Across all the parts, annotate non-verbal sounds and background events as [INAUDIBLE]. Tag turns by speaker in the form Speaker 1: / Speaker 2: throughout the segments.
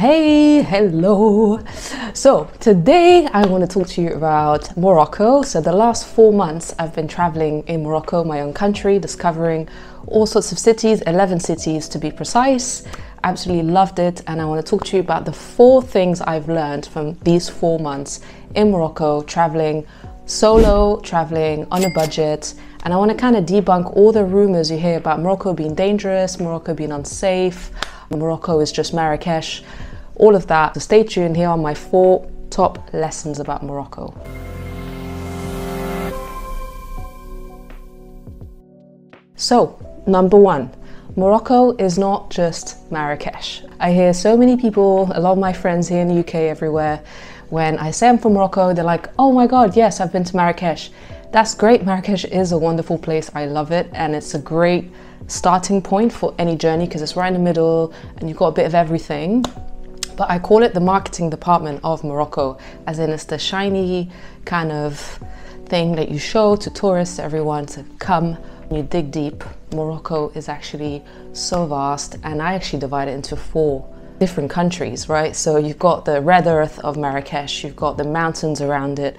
Speaker 1: Hey, hello. So, today I want to talk to you about Morocco. So, the last four months I've been traveling in Morocco, my own country, discovering all sorts of cities, 11 cities to be precise. Absolutely loved it, and I want to talk to you about the four things I've learned from these four months in Morocco, traveling solo, traveling on a budget. And I want to kind of debunk all the rumors you hear about Morocco being dangerous, Morocco being unsafe, Morocco is just Marrakesh all of that. So stay tuned. Here are my four top lessons about Morocco. So, number one, Morocco is not just Marrakesh. I hear so many people, a lot of my friends here in the UK, everywhere, when I say I'm from Morocco, they're like, oh my god, yes, I've been to Marrakesh. That's great. Marrakesh is a wonderful place. I love it, and it's a great starting point for any journey because it's right in the middle and you've got a bit of everything but I call it the marketing department of Morocco, as in it's the shiny kind of thing that you show to tourists, everyone to come. When you dig deep, Morocco is actually so vast, and I actually divide it into four different countries, right? So you've got the red earth of Marrakesh, you've got the mountains around it,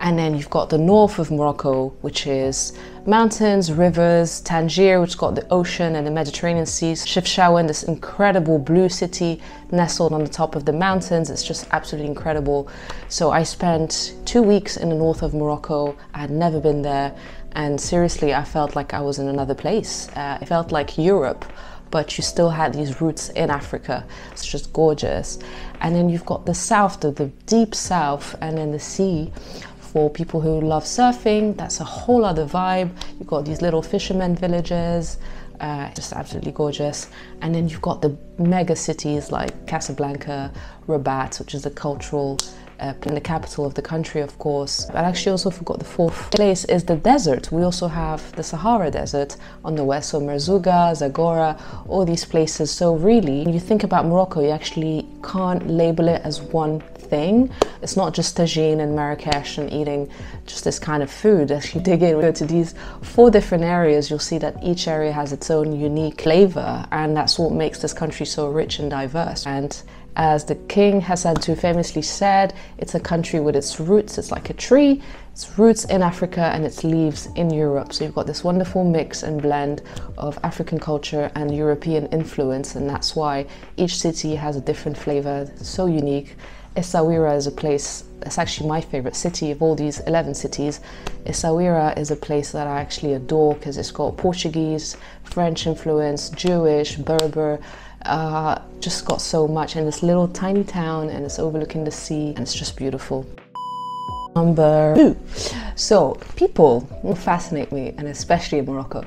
Speaker 1: and then you've got the north of Morocco, which is mountains, rivers, Tangier, which got the ocean and the Mediterranean Sea, Chefchaouen, this incredible blue city nestled on the top of the mountains. It's just absolutely incredible. So I spent two weeks in the north of Morocco. I had never been there. And seriously, I felt like I was in another place. Uh, it felt like Europe but you still had these roots in Africa. It's just gorgeous. And then you've got the south, the, the deep south, and then the sea, for people who love surfing, that's a whole other vibe. You've got these little fishermen villages, uh, just absolutely gorgeous. And then you've got the mega cities like Casablanca, Rabat, which is a cultural uh, in the capital of the country, of course. I actually also forgot the fourth place is the desert. We also have the Sahara Desert on the west, so Merzouga, Zagora, all these places. So really, when you think about Morocco, you actually can't label it as one thing. It's not just tagine and Marrakesh and eating just this kind of food. [LAUGHS] As you dig in, go to these four different areas, you'll see that each area has its own unique flavor, and that's what makes this country so rich and diverse. And as the King Hassan II famously said, it's a country with its roots, it's like a tree, its roots in Africa and its leaves in Europe. So you've got this wonderful mix and blend of African culture and European influence, and that's why each city has a different flavor, so unique. Essaouira is a place, it's actually my favorite city of all these 11 cities. Essaouira is a place that I actually adore because it's got Portuguese, French influence, Jewish, Berber, uh, just got so much in this little tiny town and it's overlooking the sea and it's just beautiful. Number two. So people fascinate me and especially in Morocco.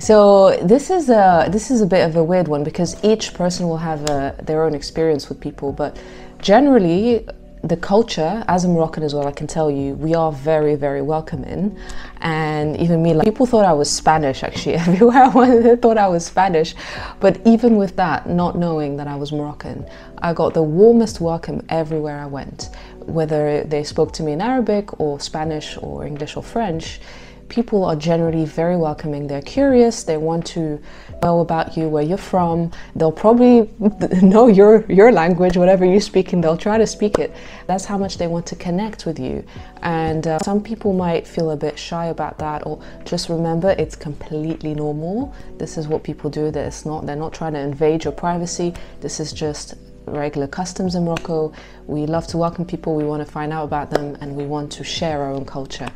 Speaker 1: So this is a this is a bit of a weird one because each person will have a, their own experience with people, but generally the culture as a moroccan as well i can tell you we are very very welcoming. And even me like people thought i was spanish actually. [LAUGHS] Everywhere i went they thought i was spanish. But even with that not knowing that i was moroccan i got the warmest welcome everywhere i went. Whether they spoke to me in arabic or spanish or english or french people are generally very welcoming. They're curious, they want to know about you, where you're from. They'll probably [LAUGHS] know your, your language, whatever you speak, and they'll try to speak it. That's how much they want to connect with you. And uh, some people might feel a bit shy about that, or just remember it's completely normal. This is what people do. That it's not, they're not trying to invade your privacy. This is just regular customs in Morocco. We love to welcome people, we want to find out about them, and we want to share our own culture.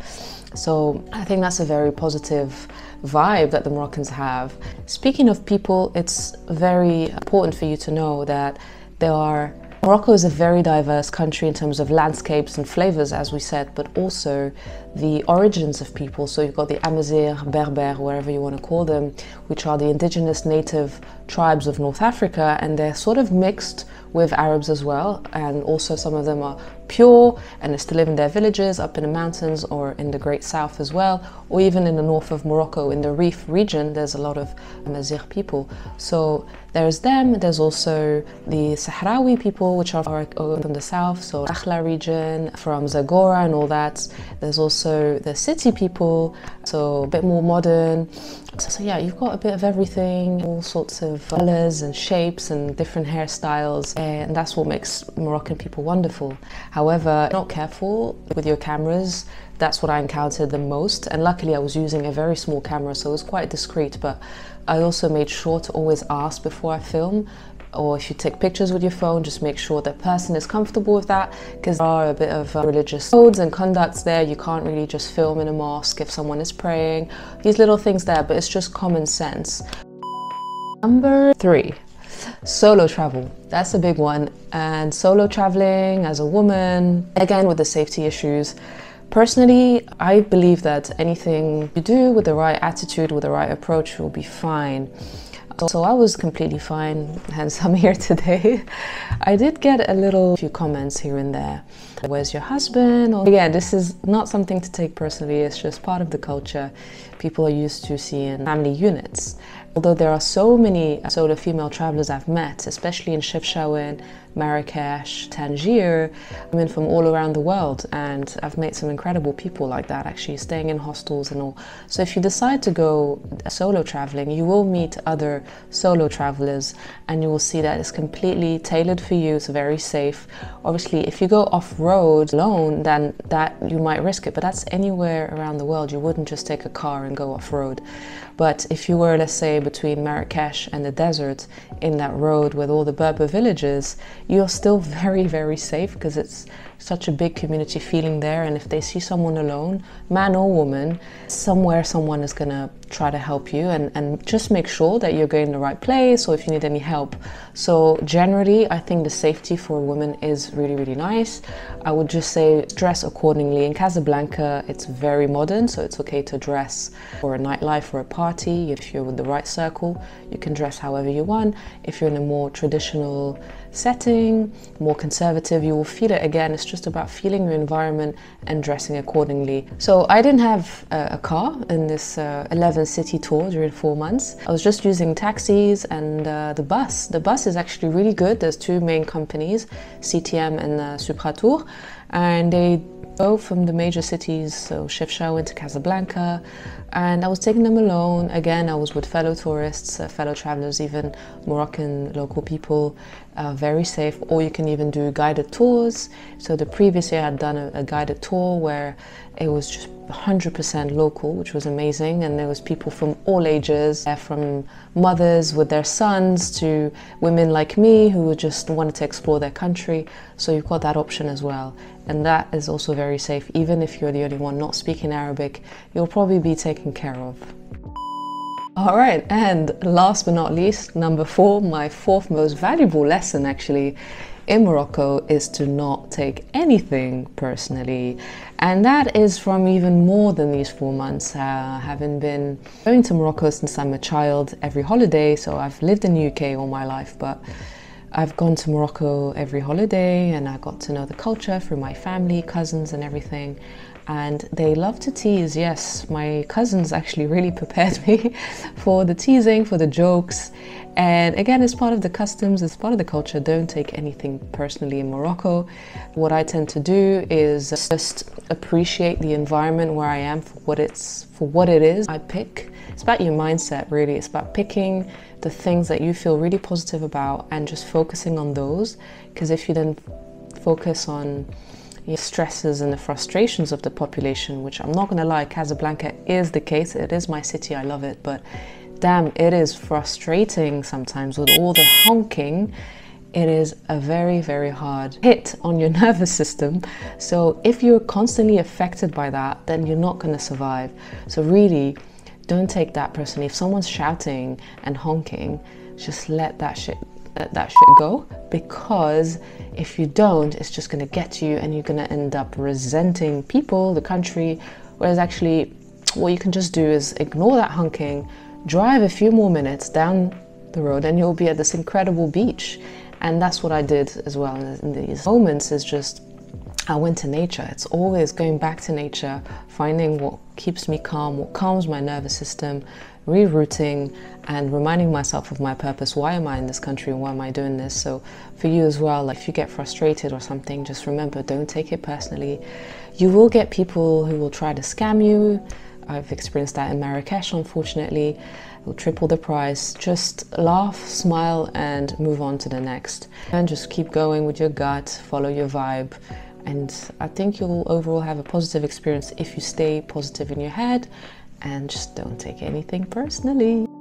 Speaker 1: So I think that's a very positive vibe that the Moroccans have. Speaking of people, it's very important for you to know that there are Morocco is a very diverse country in terms of landscapes and flavors, as we said, but also the origins of people. So you've got the Amazigh, Berber, wherever you want to call them, which are the indigenous native tribes of North Africa, and they're sort of mixed with Arabs as well, and also some of them are pure and is still live in their villages up in the mountains or in the Great South as well, or even in the north of Morocco in the Rif region. There's a lot of Amazigh people. So there's them. There's also the Sahrawi people, which are from the south, so Dakhla region, from Zagora and all that. There's also the city people, so a bit more modern. So, so, yeah, you've got a bit of everything, all sorts of colors and shapes and different hairstyles, and that's what makes Moroccan people wonderful. However, not careful with your cameras, that's what I encountered the most. And luckily, I was using a very small camera, so it was quite discreet. But I also made sure to always ask before I film or if you take pictures with your phone, just make sure that person is comfortable with that because there are a bit of uh, religious codes and conducts there. You can't really just film in a mosque if someone is praying. These little things there, but it's just common sense. Number three, solo travel. That's a big one. And solo traveling as a woman, again with the safety issues. Personally, I believe that anything you do with the right attitude, with the right approach, will be fine. So I was completely fine, hence I'm [LAUGHS] here today. I did get a little few comments here and there. Where's your husband? Or, again, this is not something to take personally, it's just part of the culture. People are used to seeing family units. Although there are so many solo female travelers I've met, especially in Chefchaouen, Marrakesh, Tangier, women from all around the world, and I've met some incredible people like that actually, staying in hostels and all. So if you decide to go solo traveling, you will meet other solo travelers and you will see that it's completely tailored for you, it's very safe. Obviously, if you go off-road alone, then that you might risk it, but that's anywhere around the world. You wouldn't just take a car and go off-road. But if you were, let's say, between Marrakesh and the desert in that road with all the Berber villages, you're still [LAUGHS] very, very safe because it's such a big community feeling there. And if they see someone alone, man or woman, somewhere someone is going to try to help you and, and just make sure that you're going the right place or if you need any help. So, generally, I think the safety for women is really, really nice. I would just say dress accordingly. In Casablanca, it's very modern, so it's okay to dress for a nightlife or a party. If you're with the right circle, you can dress however you want. If you're in a more traditional setting, more conservative, you will feel it again. It's just about feeling your environment and dressing accordingly. So I didn't have a, a car in this uh, 11 city tour during four months. I was just using taxis and uh, the bus. The bus is actually really good. There's two main companies, CTM and uh, Supratour, and they go from the major cities, so Chefchaouen to Casablanca, and I was taking them alone. Again, I was with fellow tourists, uh, fellow travelers, even Moroccan local people, uh, very safe. Or you can even do guided tours. So the previous year I'd done a, a guided tour where it was just 100% local, which was amazing. And there was people from all ages, uh, from mothers with their sons to women like me who just wanted to explore their country. So you've got that option as well. And that is also very safe. Even if you're the only one not speaking Arabic, you'll probably be taken care of. All right, and last but not least, number four, my fourth most valuable lesson actually in Morocco is to not take anything personally. And that is from even more than these four months, uh, having been going to Morocco since I'm a child every holiday. So I've lived in the UK all my life, but I've gone to Morocco every holiday and I got to know the culture through my family, cousins, and everything. And they love to tease. Yes, my cousins actually really [LAUGHS] prepared me for the teasing, for the jokes. And again, it's part of the customs, it's part of the culture. Don't take anything personally in Morocco. What I tend to do is just appreciate the environment where I am for what it's for what it is. I pick. It's about your mindset, really. It's about picking the things that you feel really positive about and just focusing on those. Because if you then focus on the stresses and the frustrations of the population, which I'm not going to lie, Casablanca is the case. It is my city. I love it, but damn, it is frustrating sometimes with all the honking. It is a very, very hard hit on your [LAUGHS] nervous system. So, if you're constantly affected by that, then you're not going to survive. So, really, don't take that personally. If someone's shouting and honking, just let that shit let that shit go because if you don't, it's just gonna get you and you're gonna end up resenting people, the country. Whereas actually, what you can just do is ignore that honking, drive a few more minutes down the road and you'll be at this incredible beach. And that's what I did as well in these moments is just I went to nature. It's always going back to nature, finding what keeps me calm, what calms my nervous system, rerouting and reminding myself of my purpose. Why am I in this country why am I doing this? So, for you as well, like if you get frustrated or something, just remember don't take it personally. You will get people who will try to scam you. I've experienced that in Marrakesh, unfortunately. Will triple the price. Just laugh, smile, and move on to the next. And just keep going with your gut, follow your vibe and I think you'll overall have a positive experience if you stay positive in your head and just don't take anything personally.